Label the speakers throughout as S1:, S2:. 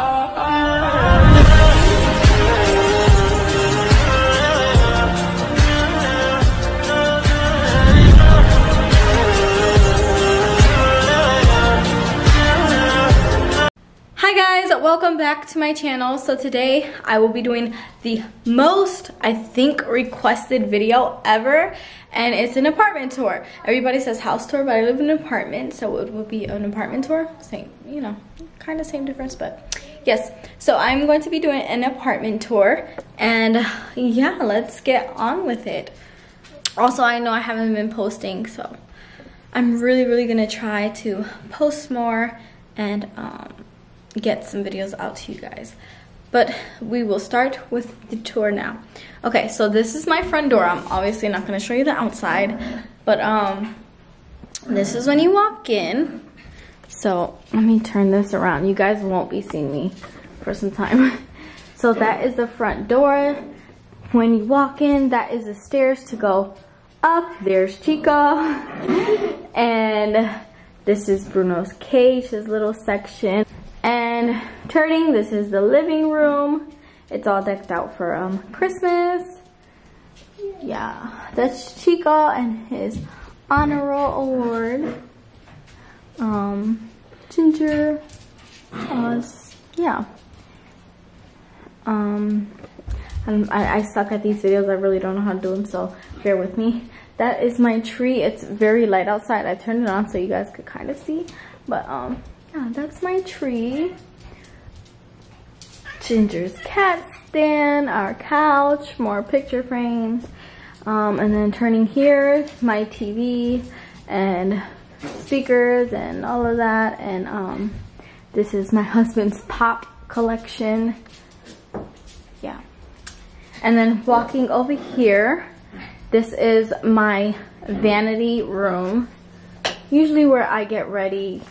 S1: Hi guys, welcome back to my channel. So today I will be doing the most, I think, requested video ever. And it's an apartment tour. Everybody says house tour, but I live in an apartment. So it would be an apartment tour. Same, you know, kind of same difference, but yes. So I'm going to be doing an apartment tour. And yeah, let's get on with it. Also, I know I haven't been posting, so I'm really, really gonna try to post more and um, get some videos out to you guys. But we will start with the tour now. Okay, so this is my front door. I'm obviously not gonna show you the outside, but um, this is when you walk in. So let me turn this around. You guys won't be seeing me for some time. So that is the front door. When you walk in, that is the stairs to go up. There's Chico. and this is Bruno's cage, his little section. And turning, this is the living room. It's all decked out for um, Christmas. Yeah, that's Chico and his honor roll award. Um, Ginger, us, yeah. Um, I, I suck at these videos. I really don't know how to do them, so bear with me. That is my tree. It's very light outside. I turned it on so you guys could kind of see. But um, yeah, that's my tree. Ginger's cat stand, our couch, more picture frames. Um, and then turning here, my TV and speakers and all of that. And um, this is my husband's pop collection. Yeah. And then walking over here, this is my vanity room. Usually where I get ready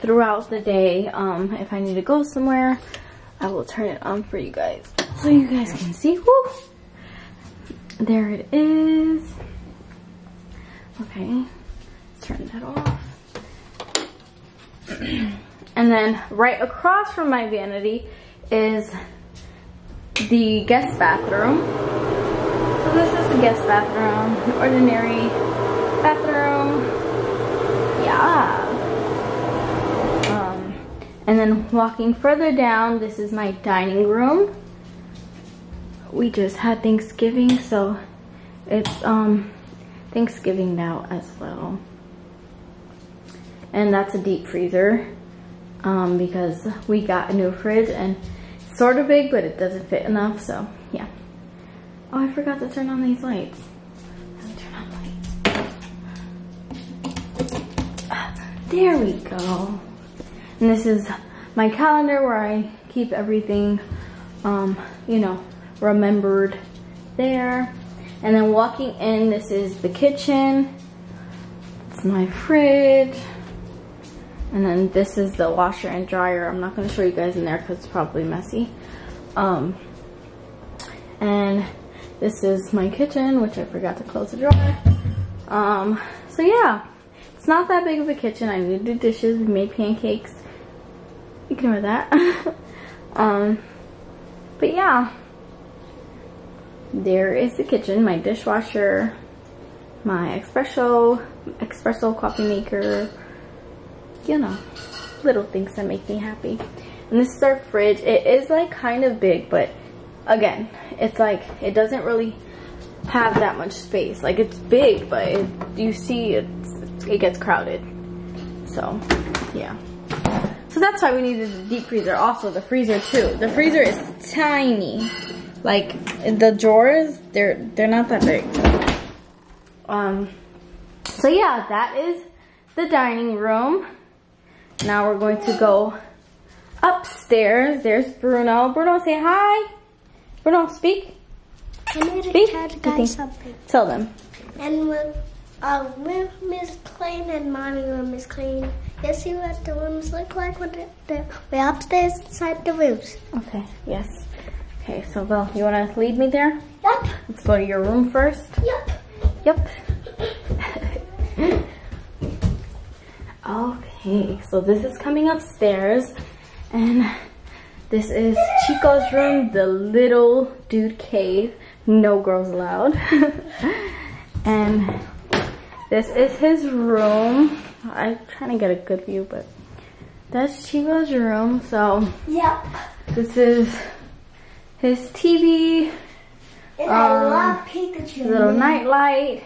S1: throughout the day. Um, if I need to go somewhere, I will turn it on for you guys. So you guys can see. Woo! There it is. Okay, turn that off. and then right across from my vanity is the guest bathroom. So this is the guest bathroom, ordinary bathroom. Yeah. Um, and then walking further down, this is my dining room. We just had Thanksgiving, so it's um, Thanksgiving now as well. And that's a deep freezer um, because we got a new fridge and it's sort of big, but it doesn't fit enough, so yeah. Oh, I forgot to turn on these lights. Turn on lights. There we go. And this is my calendar where I keep everything, um, you know, remembered there. And then walking in, this is the kitchen. It's my fridge. And then this is the washer and dryer. I'm not going to show you guys in there because it's probably messy. Um, and this is my kitchen, which I forgot to close the drawer. Um, so yeah, it's not that big of a kitchen. I to do dishes, we made pancakes. You can Ignore that. um, but yeah, there is the kitchen, my dishwasher, my espresso, espresso coffee maker, you know, little things that make me happy. And this is our fridge. It is like kind of big, but again, it's like, it doesn't really have that much space. Like it's big, but it, you see it gets crowded. So, yeah. So that's why we needed the deep freezer. Also, the freezer too. The freezer is tiny. Like the drawers, they're they're not that big. Um. So yeah, that is the dining room. Now we're going to go upstairs. There's Bruno. Bruno, say hi. Bruno, speak.
S2: I need to
S1: Speak.
S2: tell the guys
S1: thing.
S2: something.
S1: Tell them.
S2: And when uh, room is clean and mommy room is clean. Let's see what the rooms look like when the, the, we're upstairs inside the rooms.
S1: Okay, yes. Okay, so Belle, you want to lead me there?
S2: Yep,
S1: Let's go to your room first.
S2: yep.
S1: Yep. Okay, so this is coming upstairs and This is Chico's room, the little dude cave. No girls allowed. and this is his room. I'm trying to get a good view, but that's Chico's room. So
S2: Yep.
S1: this is his TV,
S2: And I
S1: Um,
S2: love Pikachu.
S1: little night light,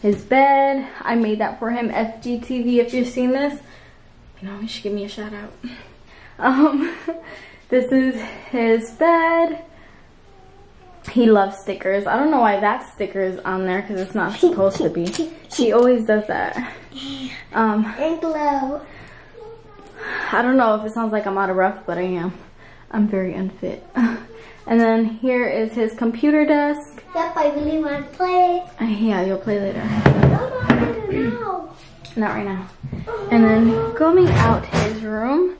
S1: his bed. I made that for him. FGTeeV, if you've seen this, you know, you should give me a shout out. Um, this is his bed. He loves stickers. I don't know why that sticker is on there because it's not supposed to be. She always does that. Um,
S2: And glow.
S1: I don't know if it sounds like I'm out of breath, but I am. I'm very unfit. And then here is his computer desk.
S2: Yep, I really want to play.
S1: Uh, yeah, you'll play later.
S2: No, no, I don't.
S1: Not right now. And then going out his room,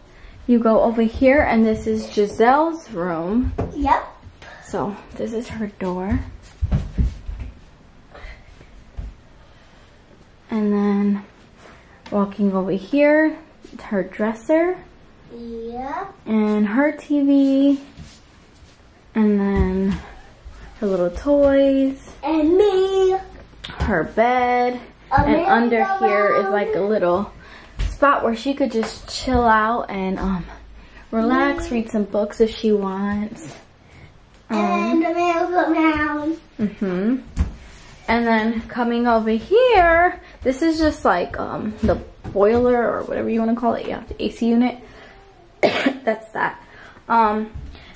S1: you go over here, and this is Giselle's room.
S2: Yep.
S1: So this is her door. And then walking over here, her dresser
S2: Yep.
S1: and her TV. And then her little toys,
S2: And me.
S1: her bed. And under here is like a little spot where she could just chill out and um relax, read some books if she wants. Um,
S2: And a merry-go-round.
S1: hmm And then coming over here, this is just like um the boiler or whatever you want to call it. Yeah, the AC unit. That's that. Um,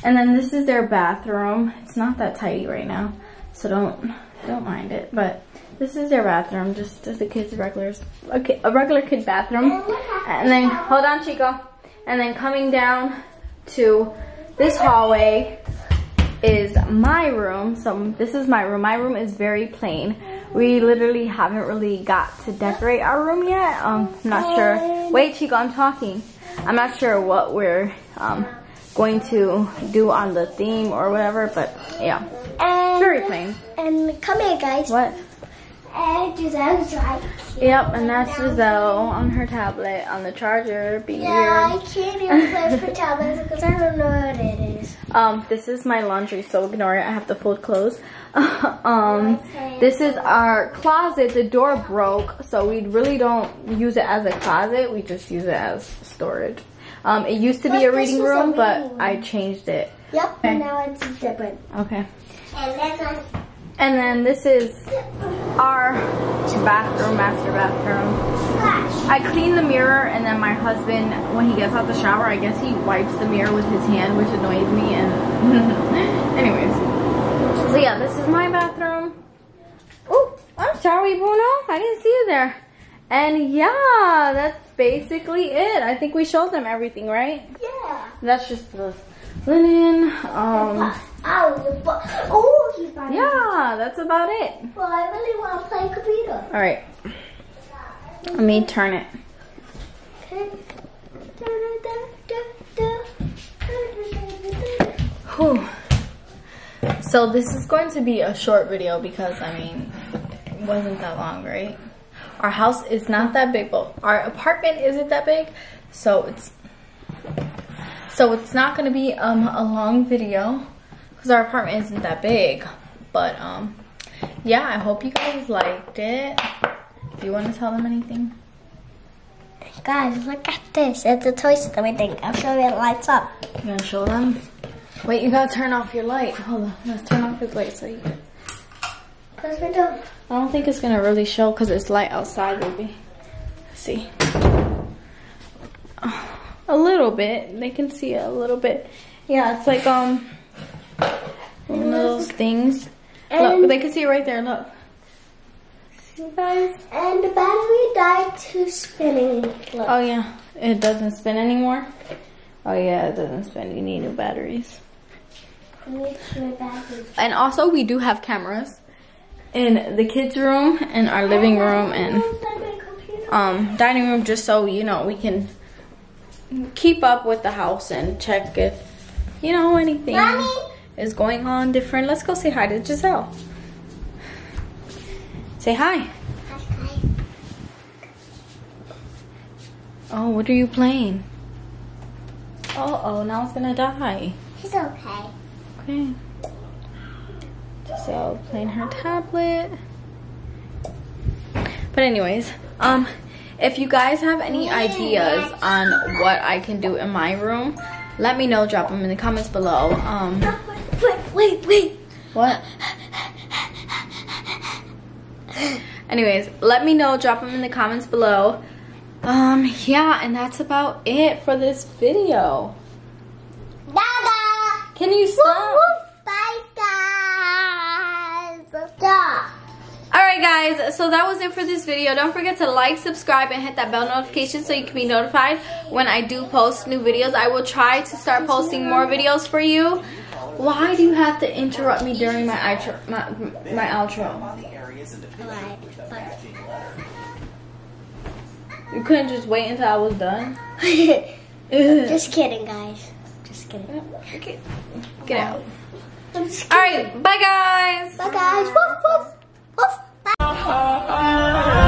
S1: and then this is their bathroom. It's not that tidy right now, so don't don't mind it. But this is their bathroom, just as a kid's regular, okay, a regular kid bathroom. And then hold on, Chico. And then coming down to this hallway is my room. So this is my room. My room is very plain. We literally haven't really got to decorate our room yet. Um, I'm not sure. Wait, Chico, I'm talking. I'm not sure what we're um, going to do on the theme or whatever, but yeah,
S2: And,
S1: very plain.
S2: and come here, guys.
S1: What?
S2: And Giselle's.
S1: Yep, and that's Giselle on her tablet on the charger being
S2: Yeah, I can't even play for tablets because I don't know what it is.
S1: Um, this is my laundry, so ignore it. I have to fold clothes. um, this is our closet. The door broke, so we really don't use it as a closet. We just use it as storage. Um, it used to be a reading
S2: was a
S1: room, but
S2: room.
S1: I changed it.
S2: Yep, and now it's different.
S1: Okay.
S2: And on
S1: And then this is our bathroom, master bathroom. I clean the mirror and then my husband, when he gets out the shower, I guess he wipes the mirror with his hand, which annoys me. And anyways, so yeah, this is my bathroom. Oh, I'm sorry, Bruno. I didn't see you there. And yeah, that's basically it. I think we showed them everything, right?
S2: Yeah.
S1: That's just the linen. Um,
S2: Oh, oh, you
S1: yeah, that's about it.
S2: Well, I really want to play computer.
S1: All right, let me turn it. Whew. So this is going to be a short video because I mean it wasn't that long, right? Our house is not that big, but our apartment isn't that big, so it's so it's not gonna be um a long video because our apartment isn't that big. But um yeah, I hope you guys liked it. Do you want to tell them anything?
S2: Guys, look at this. It's a Toy Story thing. I'll show you it lights up.
S1: You gonna show them? Wait, you gotta turn off your light. Hold on, let's turn off your light so you can.
S2: Close the door.
S1: I don't think it's gonna really show because it's light outside, baby. Let's see. A little bit. They can see it a little bit. Yeah, it's like um one of those things. Look, they can see it right there. Look.
S2: See guys, and the battery died to spinning. Look.
S1: Oh yeah, it doesn't spin anymore. Oh yeah, it doesn't spin. You need new batteries.
S2: Make sure battery.
S1: And also, we do have cameras in the kids' room, in our living room, and um, dining room just so you know we can keep up with the house and check if you know anything
S2: Mommy?
S1: is going on different. Let's go say hi to Giselle. Say hi. Oh, what are you playing? Oh, oh, now it's gonna die.
S2: He's okay.
S1: Okay. So playing her tablet. But anyways, um, if you guys have any ideas on what I can do in my room, let me know. Drop them in the comments below. Um,
S2: Wait, wait, wait.
S1: what? Anyways, let me know. Drop them in the comments below. Um, yeah, and that's about it for this video.
S2: Dada.
S1: Can you
S2: Woof,
S1: stop?
S2: woof. Bye, guys. Stop.
S1: Alright guys, so that was it for this video. Don't forget to like, subscribe, and hit that bell notification so you can be notified when I do post new videos. I will try to start posting more videos for you. Why do you have to interrupt me during my outro? My, my outro? You couldn't just wait until I was done?
S2: Just kidding, guys. Just kidding.
S1: Okay, Get out.
S2: Kidding.
S1: Alright, bye guys!
S2: Bye, guys ah